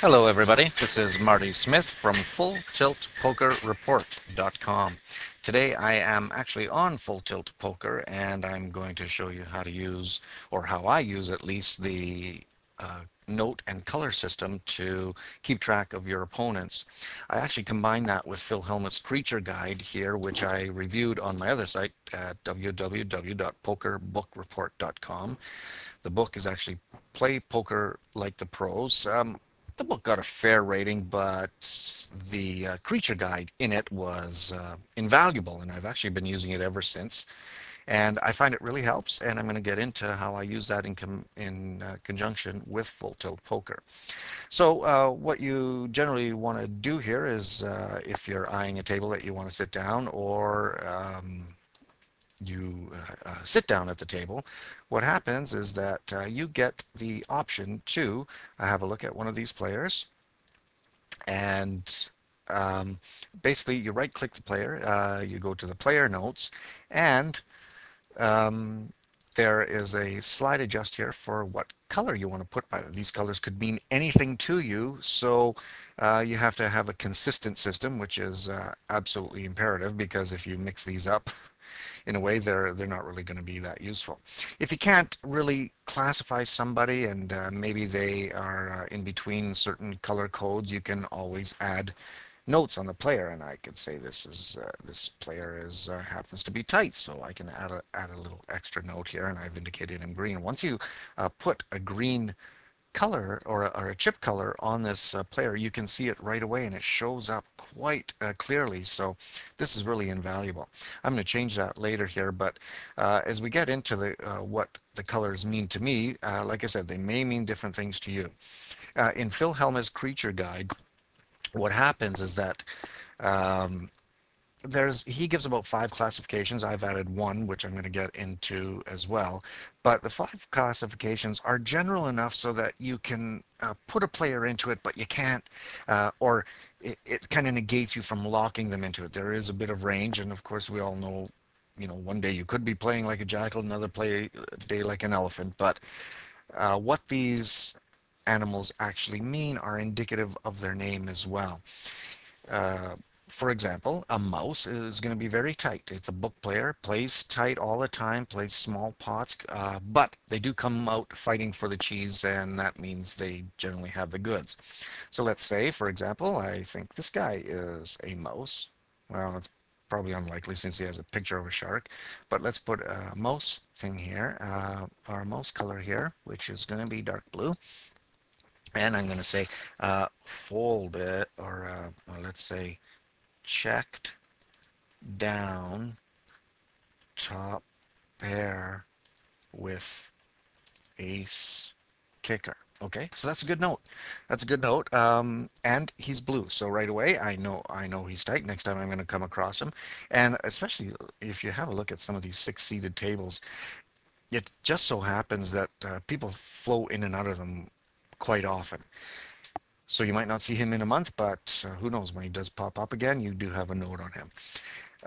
Hello, everybody. This is Marty Smith from FullTiltPokerReport.com. Today I am actually on Full Tilt Poker and I'm going to show you how to use, or how I use at least, the uh, note and color system to keep track of your opponents. I actually combined that with Phil Hellmuth's Creature Guide here, which I reviewed on my other site at www.pokerbookreport.com. The book is actually Play Poker Like the Pros. Um, the book got a fair rating, but the uh, creature guide in it was uh, invaluable, and I've actually been using it ever since. And I find it really helps, and I'm going to get into how I use that in, in uh, conjunction with Full Tilt Poker. So uh, what you generally want to do here is, uh, if you're eyeing a table that you want to sit down, or um, you uh, uh, sit down at the table, what happens is that uh, you get the option to uh, have a look at one of these players and um, basically you right click the player, uh, you go to the player notes and um, there is a slide adjust here for what color you want to put by. These colors could mean anything to you, so uh, you have to have a consistent system, which is uh, absolutely imperative because if you mix these up, in a way they're they're not really going to be that useful. If you can't really classify somebody and uh, maybe they are uh, in between certain color codes, you can always add notes on the player and I could say this is uh, this player is uh, happens to be tight so I can add a add a little extra note here and I've indicated in green once you uh, put a green color or a, or a chip color on this uh, player, you can see it right away and it shows up quite uh, clearly. So this is really invaluable. I'm going to change that later here, but uh, as we get into the what the colors mean to me, like I said, they may mean different things to you. In Phil Hellmuth's Creature Guide, what happens is that um, there's he gives about five classifications. I've added one which i'm going to get into as well. But the five classifications are general enough so that you can uh, put a player into it but you can't uh, or it, it kind of negates you from locking them into it. There is a bit of range and of course we all know you know one day you could be playing like a jackal another play day like an elephant. But uh, what these animals actually mean are indicative of their name as well uh, for example, a mouse is going to be very tight. It's a book player, plays tight all the time, plays small pots, uh, but they do come out fighting for the cheese, and that means they generally have the goods. So let's say, for example, I think this guy is a mouse. Well, it's probably unlikely since he has a picture of a shark, but let's put a mouse thing here, uh, our mouse color here, which is going to be dark blue. And I'm going to say uh, fold it, or uh, well, let's say checked down top pair with ace kicker. Okay, so that's a good note. That's a good note. Um, and he's blue, so right away I know I know he's tight. Next time I'm going to come across him, and especially if you have a look at some of these six-seated tables, it just so happens that uh, people flow in and out of them quite often. So you might not see him in a month, but uh, who knows when he does pop up again, you do have a note on him.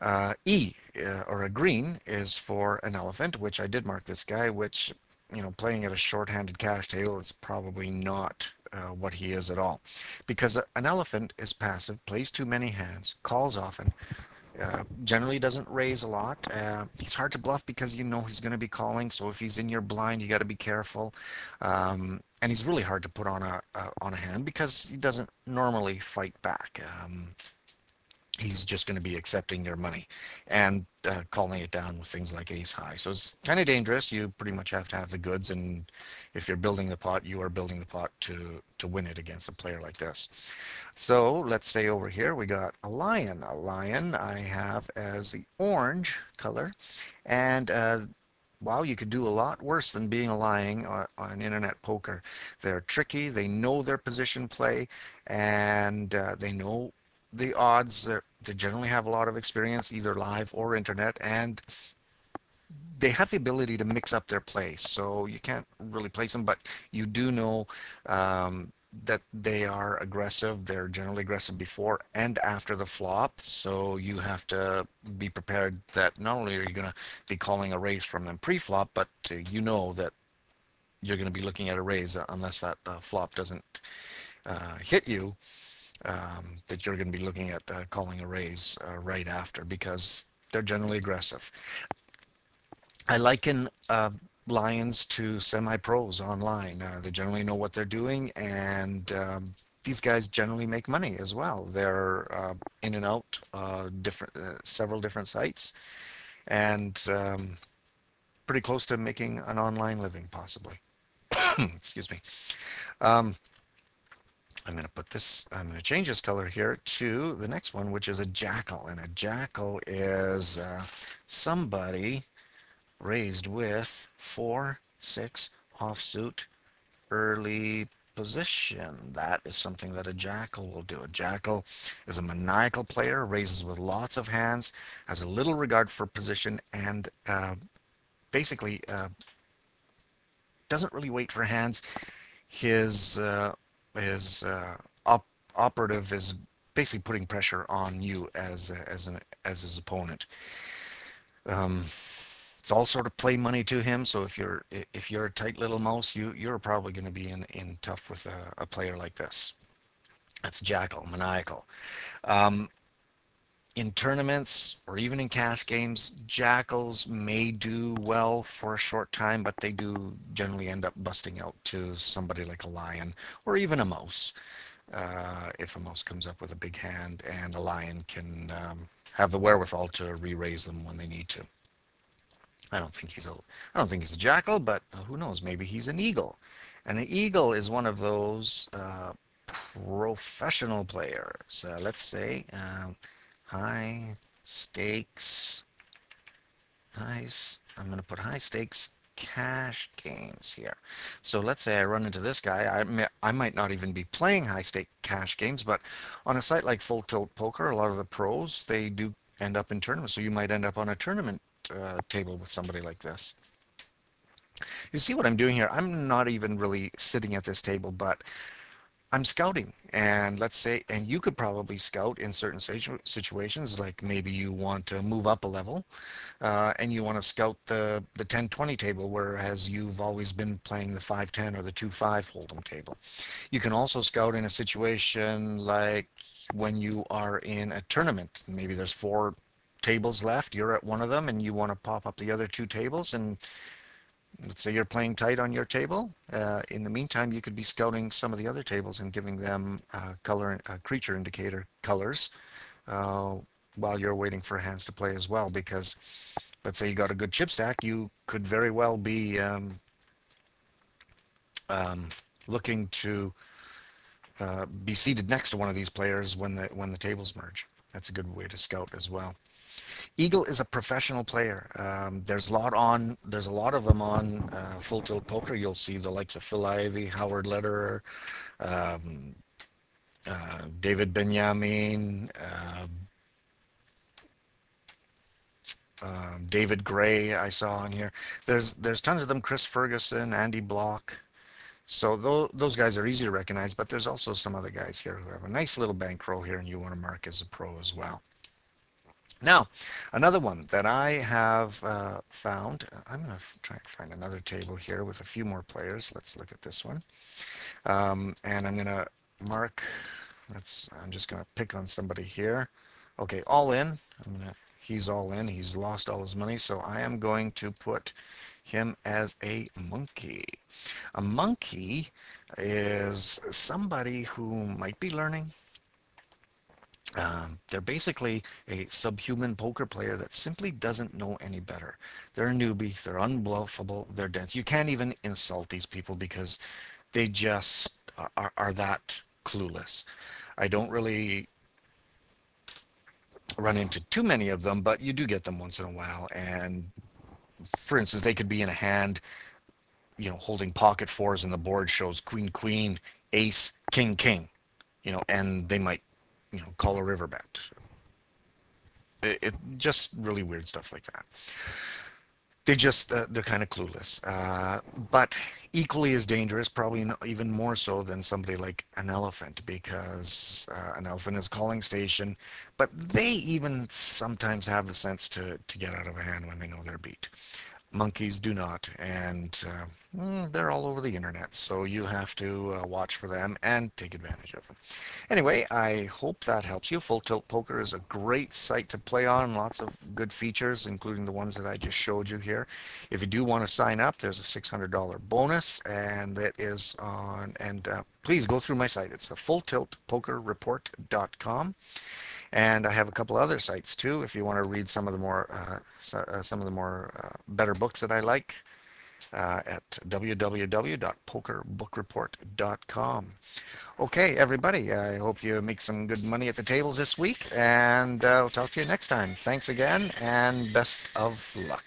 Uh, e, uh, or a green, is for an elephant, which I did mark this guy, which, you know, playing at a short-handed cash table is probably not uh, what he is at all. Because an elephant is passive, plays too many hands, calls often, uh, generally doesn't raise a lot. Uh, he's hard to bluff because you know he's going to be calling. So if he's in your blind, you got to be careful. Um, and he's really hard to put on a on a hand because he doesn't normally fight back. Um, he's just going to be accepting your money and uh, calling it down with things like ace high. So it's kind of dangerous. You pretty much have to have the goods, and if you're building the pot, you are building the pot to to win it against a player like this. So let's say over here we got a lion. A lion I have as the orange color, and uh, wow, you could do a lot worse than being a lion on, on internet poker. They're tricky. They know their position play, and uh, they know the odds that they generally have a lot of experience either live or internet and they have the ability to mix up their plays so you can't really place them but you do know um, that they are aggressive they're generally aggressive before and after the flop so you have to be prepared that not only are you going to be calling a raise from them pre-flop but uh, you know that you're going to be looking at a raise unless that uh, flop doesn't uh, hit you, um, that you're going to be looking at uh, calling arrays uh, right after because they're generally aggressive. I liken uh, lions to semi-pros online. Uh, they generally know what they're doing, and um, these guys generally make money as well. They're uh, in and out uh, different, several different sites, and um, pretty close to making an online living, possibly. Excuse me. I'm going to put this, I'm going to change this color here to the next one, which is a jackal. And a jackal is uh, somebody raised with four, six offsuit early position. That is something that a jackal will do. A jackal is a maniacal player, raises with lots of hands, has a little regard for position, and uh, basically uh, doesn't really wait for hands. His uh, his uh, op operative is basically putting pressure on you as as an as his opponent. Um, it's all sort of play money to him. So if you're if you're a tight little mouse, you you're probably going to be in in tough with a, a player like this. That's jackal, maniacal. Um, in tournaments or even in cash games, jackals may do well for a short time, but they do generally end up busting out to somebody like a lion or even a mouse. Uh, if a mouse comes up with a big hand and a lion can um, have the wherewithal to re-raise them when they need to. I don't think he's a I don't think he's a jackal, but who knows? Maybe he's an eagle. And an eagle is one of those uh, professional players. Uh, let's say uh, high stakes. Nice. I'm going to put high stakes cash games here. So let's say I run into this guy. I, may, I might not even be playing high stake cash games, but on a site like Full Tilt Poker, a lot of the pros, they do end up in tournaments. So you might end up on a tournament uh, table with somebody like this. You see what I'm doing here? I'm not even really sitting at this table, but I'm scouting and let's say and you could probably scout in certain situ situations like maybe you want to move up a level uh, and you want to scout the the 10-20 table whereas you've always been playing the 5-10 or the 2-5 hold'em table. You can also scout in a situation like when you are in a tournament. Maybe there's four tables left you're at one of them and you want to pop up the other two tables and let's say you're playing tight on your table. Uh, in the meantime, you could be scouting some of the other tables and giving them uh, color uh, creature indicator colors uh, while you're waiting for hands to play as well. Because let's say you got a good chip stack, you could very well be um, um, looking to uh, be seated next to one of these players when the when the tables merge. That's a good way to scout as well. Eagle is a professional player. Um, there's a lot on. There's a lot of them on uh, Full Tilt Poker. You'll see the likes of Phil Ivey, Howard Lederer, um, uh, David Benjamin, uh, um, David Grey. I saw on here. There's there's tons of them. Chris Ferguson, Andy Bloch. So those guys are easy to recognize, but there's also some other guys here who have a nice little bankroll here and you want to mark as a pro as well. Now, another one that I have uh, found, I'm going to try and find another table here with a few more players. Let's look at this one. Um, and I'm going to mark, let's, I'm just going to pick on somebody here. Okay, all in. Gonna, he's all in. He's lost all his money. So I am going to put him as a monkey. A monkey is somebody who might be learning, um, they're basically a subhuman poker player that simply doesn't know any better. They're a newbie. They're unbluffable. They're dense. You can't even insult these people because they just are, are that clueless. I don't really run into too many of them, but you do get them once in a while. And for instance, they could be in a hand, you know, holding pocket fours, and the board shows queen, queen, ace, king, king, you know, and they might you know, call a river bet. It, it, just really weird stuff like that. They just uh, they're kind of clueless, uh, but equally as dangerous, probably even more so than somebody like an elephant, because uh, an elephant is a calling station, but they even sometimes have the sense to to get out of hand when they know they're beat. Monkeys do not, and uh, mm, they're all over the internet. So you have to uh, watch for them and take advantage of them. Anyway, I hope that helps you. Full Tilt Poker is a great site to play on. Lots of good features, including the ones that I just showed you here. If you do want to sign up, there's a $600 bonus, and that is on. And uh, please go through my site. It's a fulltiltpokerreport.com. And I have a couple other sites too. If you want to read some of the more uh, uh, some of the more uh, better books that I like, uh, at www.pokerbookreport.com. Okay, everybody. I hope you make some good money at the tables this week, and uh, I'll talk to you next time. Thanks again, and best of luck.